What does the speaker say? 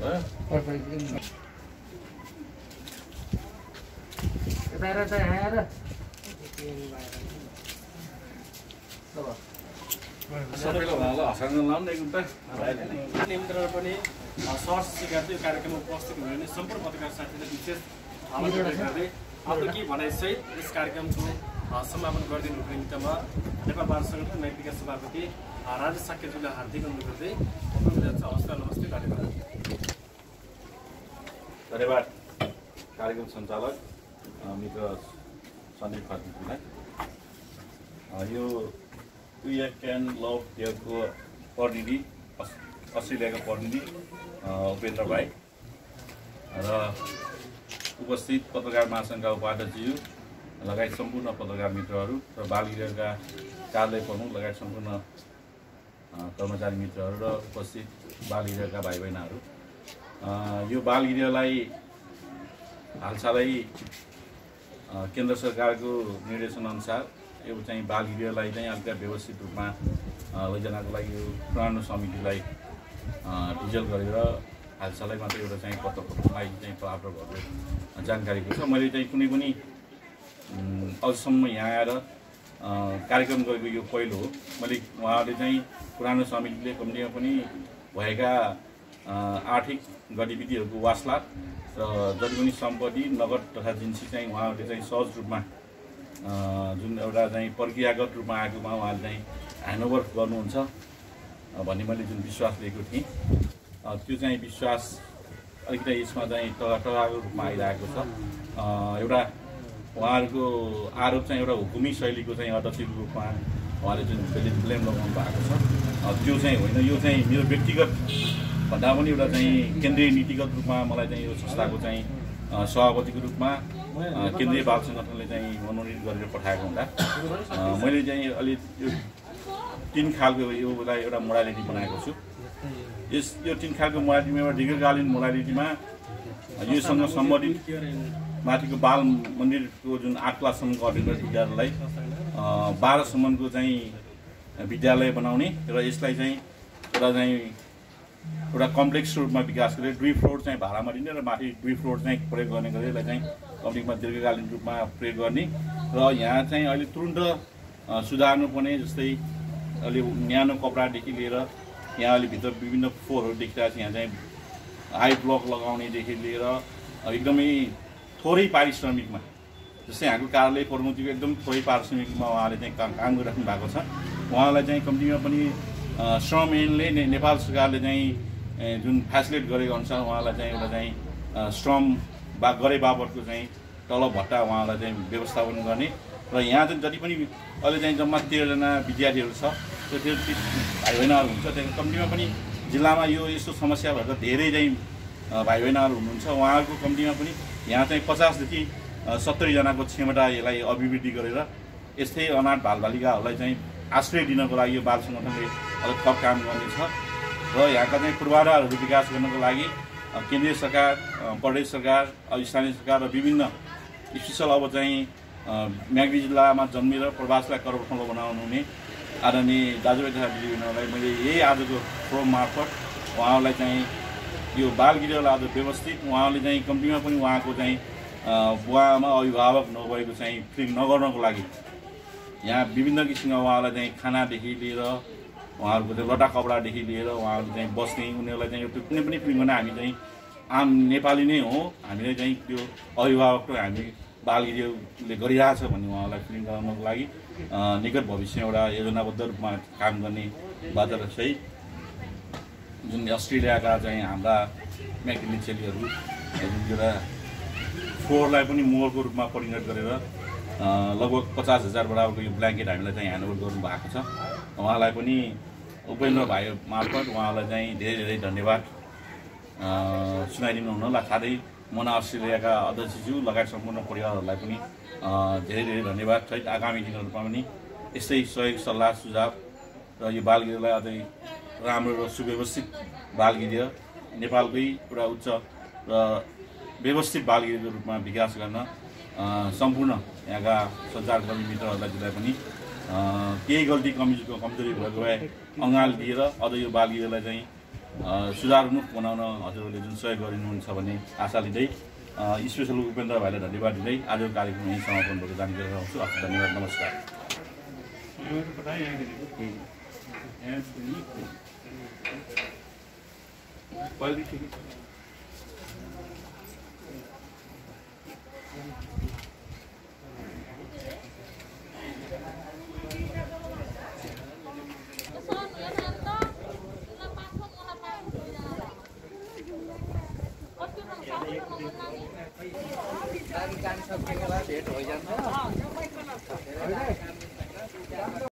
यता यहाँ आएर न निमन्त्रण पनि सहर शिकार यो कार्यक्रममा उपस्थित हुनुहुने सम्पूर्ण पत्रकार साथीलाई विशेष गर्दै आफ्नो के भनाइसहित यस कार्यक्रमको समापन गरिदिनुको निमित्तमा नेपाल बाल सङ्गठन विकास सभापति राजेश साक्यज्यूलाई हार्दिक अनुरोध गर्दै हवस् नमस्ते धन्यवाद धन्यवाद। कार्यक्रम सञ्चालक मित्र सन्दीप खर्तीजीलाई अ, यो यु क्यान लभ डेको प्रतिनिधि अस- अस्ट्रेलियाका प्रतिनिधि उपेन्द्र भाइ। र उपस्थित पत्रकार महासङ्घका उपाध्यक्षज्यू लगायत सम्पूर्ण पत्रकार मित्रहरू र बाल गृहका कार्यालय प्रमुख लगायत सम्पूर्ण कर्मचारी मित्रहरू र उपस्थित बाल गृहका भाइ बहिनीहरू यो बाल गृहलाई हालसालै केन्द्र सरकारको निर्देशनअनुसार यो चाहिँ बाल गृहलाई चाहिँ अलिकति व्यवस्थित रूपमा लैजानको लागि यो पुरानो समितिलाई डिजल गरेर हालसालै मात्रै एउटा चाहिँ पत्रलाई चाहिँ प्राप्त भएको जानकारीको छ। मैले चाहिँ कुनै पनि अझसम्म यहाँ आएर कार्यक्रम गरेको यो पहिलो हो। मैले उहाँहरूले चाहिँ पुरानो समितिले कम्तीमा पनि भएका आर्थिक गतिविधिहरूको वासलात र जति पनि सम्पत्ति नगद तथा जिन्सी चाहिँ उहाँहरूले चाहिँ सहज रूपमा जुन एउटा चाहिँ प्रक्रियागत रूपमा आएकोमा उहाँले चाहिँ ह्यान्डओभर गर्नुहुन्छ भन्ने मैले जुन विश्वास लिएको थिएँ। त्यो चाहिँ विश्वास अलिकति यसमा चाहिँ टगा रूपमा आइरहेको छ। एउटा उहाँहरूको आरोप चाहिँ एउटा हुकुमी शैलीको चाहिँ अध्यक्षको रूपमा उहाँले जुन ब्लेम लगाउनु भएको छ। त्यो चाहिँ होइन यो चाहिँ मेरो व्यक्तिगत भन्दा पनि एउटा चाहिँ केन्द्रीय नीतिगत रूपमा मलाई चाहिँ यो संस्थाको चाहिँ सभापतिको रूपमा केन्द्रीय बाल सङ्गठनले चाहिँ मनोनित गरेर पठाएको हुँदा मैले चाहिँ अलिक यो तिन खालको योलाई एउटा मोडालिटी बनाएको छु। यस यो तिन खालको मोडालिटीमा एउटा दीर्घकालीन मोडालिटीमा योसँग सम्बन्धित माथिको बाल मन्दिरको जुन आठ क्लाससम्मको अध्ययनरत विद्यालयलाई बाह्रसम्मको चाहिँ विद्यालय बनाउने र यसलाई चाहिँ एउटा चाहिँ एउटा कम्प्लेक्स रूपमा विकास गरेर दुई फ्लोर चाहिँ भाडामा दिने र माथि दुई फ्लोर चाहिँ प्रयोग गर्ने गरेर यसलाई चाहिँ कम्तीमा दीर्घकालीन रूपमा प्रयोग गर्ने। र यहाँ चाहिँ अहिले तुरुन्त सुधार्नुपर्ने जस्तै अलि न्यानो कपडादेखि लिएर यहाँ अहिले भित्र विभिन्न फोहोरहरू देखिरहेको छ। यहाँ चाहिँ हाई ब्लक लगाउनेदेखि लिएर एकदमै थोरै पारिश्रमिकमा जस्तै यहाँको कार्यालय प्रमुखजीको एकदम थोरै पारिश्रमिकमा उहाँले चाहिँ काम काम गरिराख्नु भएको छ। उहाँलाई चाहिँ कम्तीमा पनि श्रम ऐनले नेपाल सरकारले चाहिँ जुन फेसिलिट गरेको अनुसार उहाँलाई चाहिँ एउटा चाहिँ श्रम बा गरे बापतको चाहिँ तलब भत्ता उहाँलाई चाहिँ व्यवस्थापन गर्ने। र यहाँ चाहिँ जति पनि अहिले चाहिँ जम्मा तेह्रजना विद्यार्थीहरू छ त्यो त्यो भाइ बहिनीहरू हुन्छ त्यहाँ कम्तीमा पनि जिल्लामा यो यस्तो समस्या भएर धेरै चाहिँ भाइ बहिनीहरू हुनुहुन्छ। उहाँहरूको कम्तीमा पनि यहाँ चाहिँ पचासदेखि सत्तरीजनाको क्षमता यसलाई अभिवृद्धि गरेर यस्तै अनाथ बालबालिकाहरूलाई चाहिँ आश्रय दिनको लागि यो बाल सङ्गठनले अलिक थप काम गर्नेछ। र यहाँका चाहिँ पूर्वाधारहरू विकास गर्नको लागि केन्द्रीय सरकार प्रदेश सरकार स्थानीय सरकार र विभिन्न स्पेसल अब चाहिँ म्याग्दी जिल्लामा जन्मेर प्रवासलाई कर्मफल बनाउनु हुने आदरणीय दाजुभाइ तथा दिदीबहिनीहरूलाई मैले यही आजको प्रोग्राम मार्फत उहाँहरूलाई चाहिँ यो बाल गृहलाई आज व्यवस्थित उहाँले चाहिँ कम्तीमा पनि उहाँको चाहिँ बुवामा अभिभावक नभएको चाहिँ फिल नगर्नको लागि यहाँ विभिन्न किसिमका उहाँलाई चाहिँ खानादेखि लिएर उहाँहरूको चाहिँ लटा कपडादेखि लिएर उहाँहरू चाहिँ बस्ने उनीहरूलाई चाहिँ त्यो कुनै पनि फिल्म गर्न हामी चाहिँ आम नेपाली नै हो। हामीले चाहिँ त्यो अभिभावकको हामी बालगिरीले गरिरहेछ भन्ने उहाँलाई फिल्म गराउनको लागि निकट भविष्य एउटा योजनाबद्ध रूपमा काम गर्ने बाजारसहित जुन अस्ट्रेलियाका चाहिँ हाम्रा म्याक्टिली चेलीहरू जुन एउटा फोहोरलाई पनि मोहरको रूपमा परिणत गरेर लगभग पचास हजार बराबरको यो ब्ल्याङ्केट हामीलाई चाहिँ ह्यान्डओभर गर्नुभएको छ। उहाँलाई पनि उपेन्द्र भाइ मार्फत उहाँलाई चाहिँ धेरै धेरै धन्यवाद। सुनाइदिनु हुनलाई साथै मना अस्ट्रेलियाका अध्यक्षज्यू लगायत सम्पूर्ण परिवारहरूलाई पनि धेरै धेरै धन्यवाद। सहित आगामी दिनहरूमा पनि यस्तै सहयोग सल्लाह सुझाव र यो बालगृहलाई अझै राम्रो र सुव्यवस्थित बालगृह नेपालकै एउटा उच्च र व्यवस्थित बालगृहको रूपमा विकास गर्न सम्पूर्ण यहाँका सञ्चारकर्मी मित्रहरूलाई पनि केही गल्ती कमी कमजोरी भएको भए अँगाल दिएर अझ यो बालगृहलाई चाहिँ सुधारमुख बनाउन हजुरहरूले जुन सहयोग गरिनुहुन्छ भन्ने आशा लिँदै स्पेसल उपेन्द्र भाइलाई धन्यवाद दिँदै आजको कार्यक्रम यहीँ समापन भएको जानकारी गराउँछु हस् धन्यवाद नमस्कार। Đây là căn 多